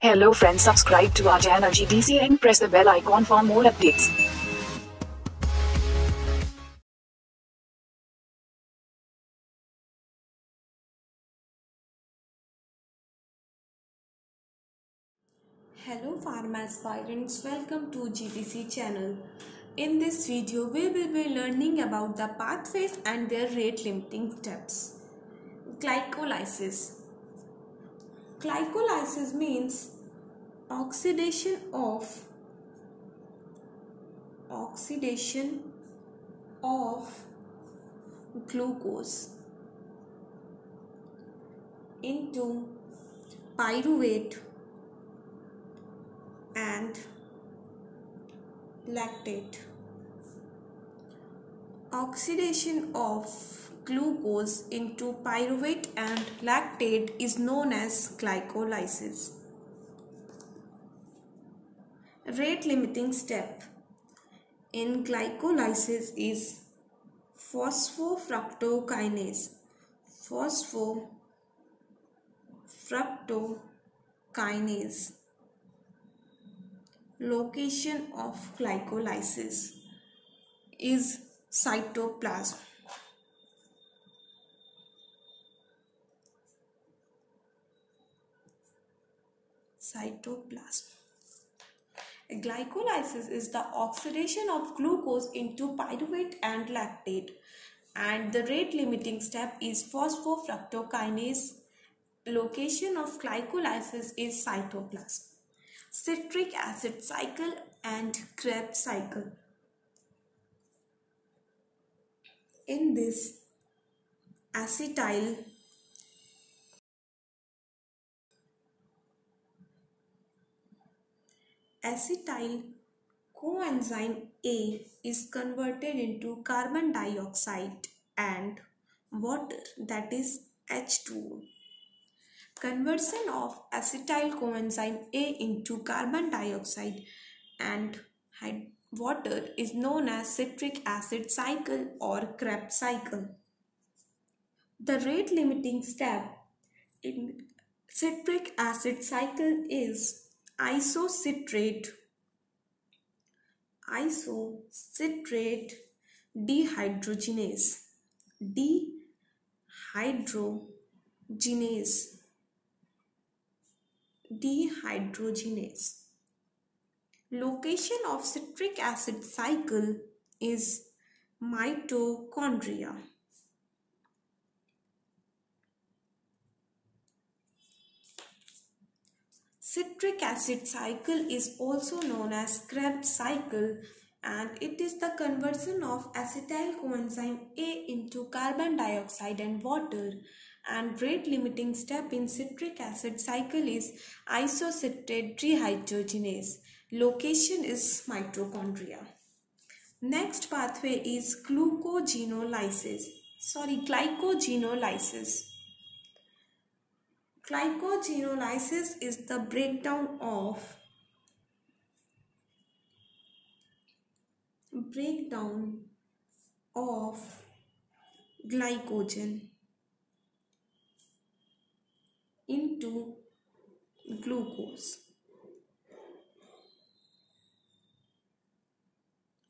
Hello friends subscribe to our channel GDC and press the bell icon for more updates. Hello pharma aspirants, welcome to GDC channel. In this video, we will be learning about the pathways and their rate limiting steps. Glycolysis. Glycolysis means oxidation of oxidation of glucose into pyruvate and lactate. Oxidation of glucose into pyruvate and lactate is known as glycolysis. Rate limiting step in glycolysis is phosphofructokinase. Phosphofructokinase location of glycolysis is cytoplasm. Cytoplasm. Glycolysis is the oxidation of glucose into pyruvate and lactate and the rate limiting step is phosphofructokinase. Location of glycolysis is cytoplasm citric acid cycle and Krebs cycle. In this acetyl acetyl coenzyme A is converted into carbon dioxide and water that is H2O. Conversion of acetyl coenzyme A into carbon dioxide and water is known as citric acid cycle or Krebs cycle. The rate limiting step in citric acid cycle is isocitrate isocitrate dehydrogenase dehydrogenase dehydrogenase. Location of citric acid cycle is mitochondria. Citric acid cycle is also known as Krebs cycle and it is the conversion of acetyl coenzyme A into carbon dioxide and water and rate limiting step in citric acid cycle is isocitrate dehydrogenase. Location is mitochondria. Next pathway is glucogenolysis. Sorry, glycogenolysis. Glycogenolysis is the breakdown of breakdown of glycogen into glucose.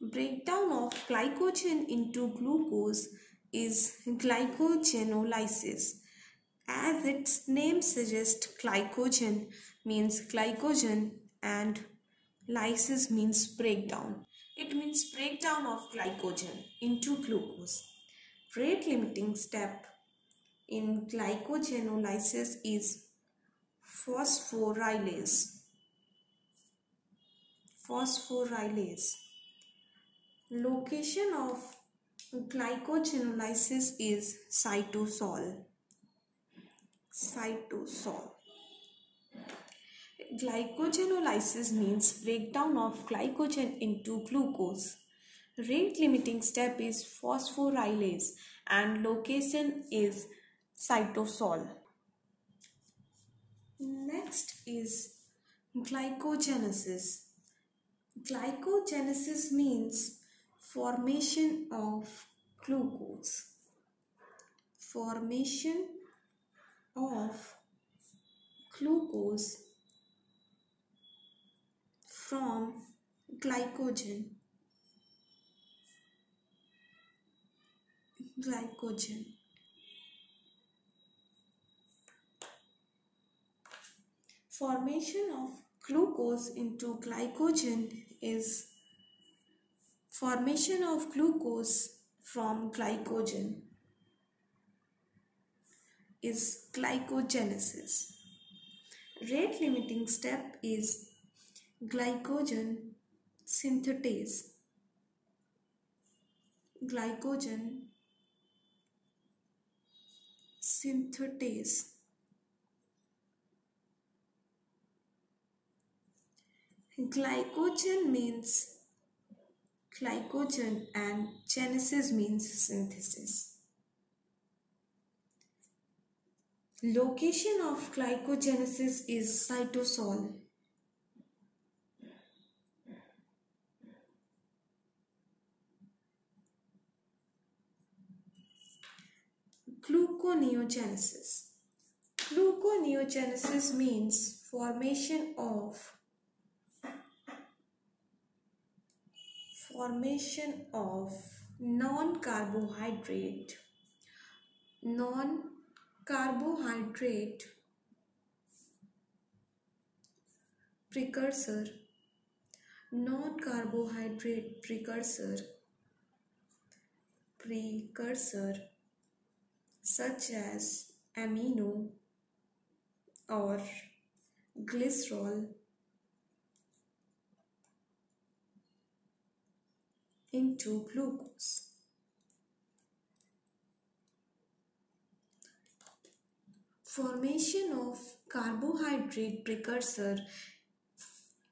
Breakdown of glycogen into glucose is glycogenolysis. As its name suggests, glycogen means glycogen and lysis means breakdown. It means breakdown of glycogen into glucose. Rate limiting step in glycogenolysis is phosphorylase. Phosphorylase. Location of glycogenolysis is cytosol. Cytosol. Glycogenolysis means breakdown of glycogen into glucose. Rate limiting step is phosphorylase and location is cytosol. Next is glycogenesis. Glycogenesis means formation of glucose. Formation of glucose from glycogen. Glycogen. Formation of glucose into glycogen is formation of glucose from glycogen is glycogenesis. Rate limiting step is glycogen synthetase glycogen synthetase glycogen means glycogen and genesis means synthesis location of glycogenesis is cytosol. Gluconeogenesis. Gluconeogenesis means formation of formation of non-carbohydrate non-carbohydrate precursor non-carbohydrate precursor precursor such as amino or glycerol into glucose. Formation of carbohydrate precursor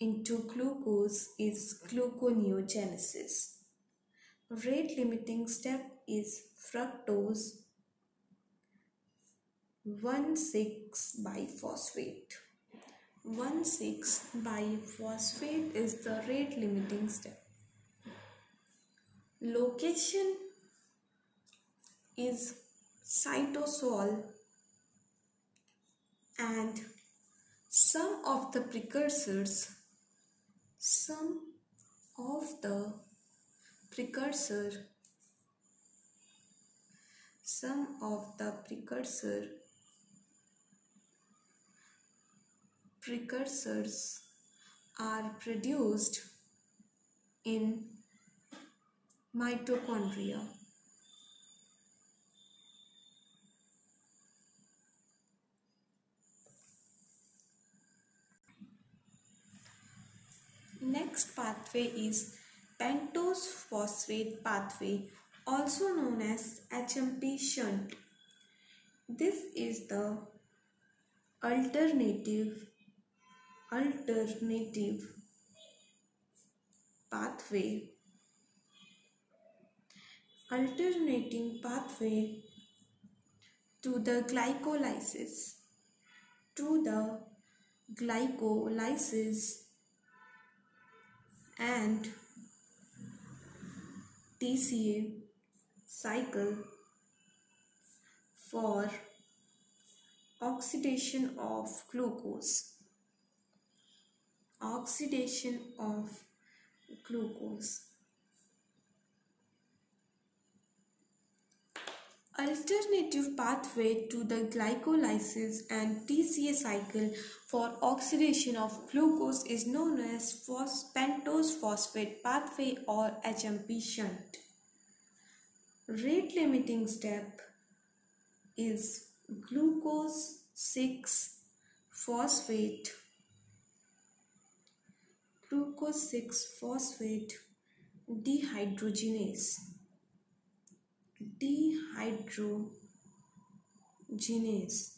into glucose is gluconeogenesis. Rate limiting step is fructose 1,6 biphosphate. 1,6 biphosphate is the rate limiting step. Location is cytosol and some of the precursors some of the precursor some of the precursor precursors are produced in mitochondria. Next pathway is pentose phosphate pathway also known as HMP shunt. This is the alternative alternative pathway alternating pathway to the glycolysis to the glycolysis and TCA cycle for oxidation of glucose. Oxidation of glucose alternative pathway to the glycolysis and TCA cycle for oxidation of glucose is known as pentose phosphate pathway or HMP shunt. Rate limiting step is glucose 6 phosphate glucose 6 phosphate dehydrogenase dehydrogenase.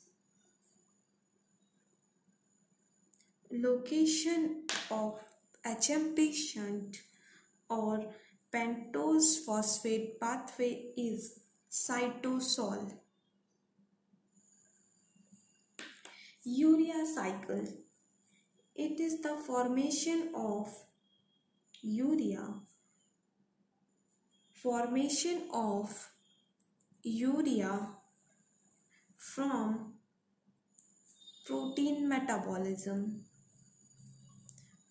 Location of HMP shunt or pentose phosphate pathway is cytosol. Urea cycle. It is the formation of urea. Formation of urea from protein metabolism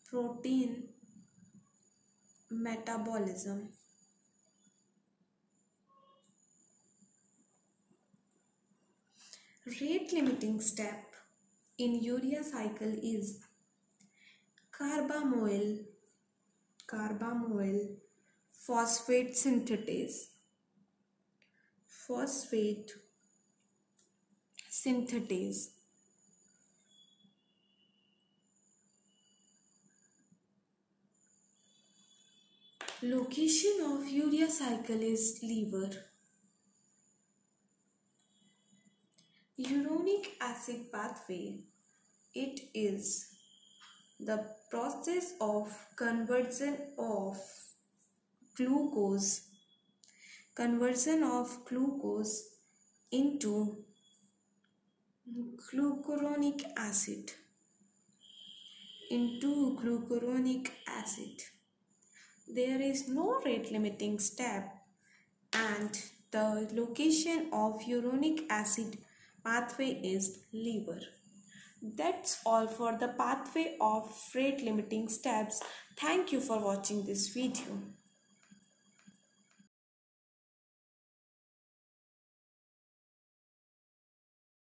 protein metabolism. Rate limiting step in urea cycle is carbamoyl carbamoyl phosphate synthetase phosphate synthetase location of urea cycle is liver uronic acid pathway. It is the process of conversion of glucose conversion of glucose into glucuronic acid. Into glucuronic acid. There is no rate limiting step and the location of uronic acid pathway is liver. That's all for the pathway of rate limiting steps. Thank you for watching this video